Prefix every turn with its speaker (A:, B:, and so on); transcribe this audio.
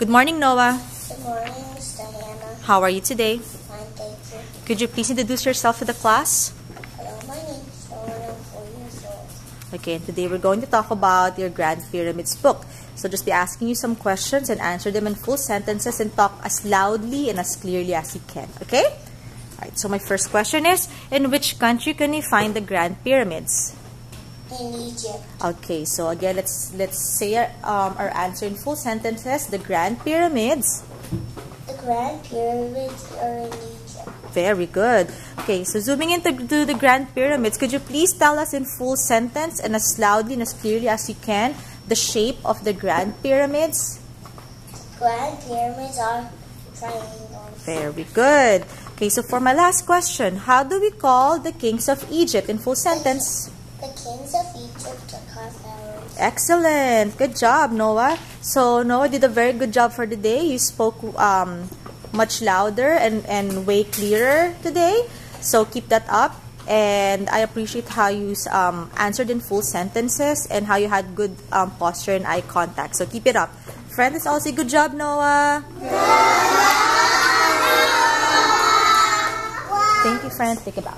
A: Good morning, Noah.
B: Good morning, Mr. Hannah.
A: How are you today?
B: Fine, thank you.
A: Could you please introduce yourself to the class?
B: Hello, my name is Noah. I'm four years old.
A: Okay, and today we're going to talk about your Grand Pyramids book. So just be asking you some questions and answer them in full sentences and talk as loudly and as clearly as you can. Okay? Alright, so my first question is, in which country can you find the Grand Pyramids?
B: In Egypt,
A: Okay, so again, let's let's say our, um, our answer in full sentences. The Grand Pyramids.
B: the Grand Pyramids are in Egypt.
A: Very good. Okay, so zooming into to the Grand Pyramids, could you please tell us in full sentence and as loudly and as clearly as you can the shape of the Grand Pyramids?
B: Grand Pyramids are triangles.
A: Very good. Okay, so for my last question, how do we call the kings of Egypt in full sentence?
B: The kings of Egypt pharaohs.
A: Excellent. Good job, Noah. So Noah did a very good job for the day. You spoke um, much louder and, and way clearer today. So keep that up. And I appreciate how you um, answered in full sentences and how you had good um, posture and eye contact. So keep it up. Friend, it's also a good job, Noah. Thank you, friend. Take a bow.